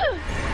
Ugh!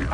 you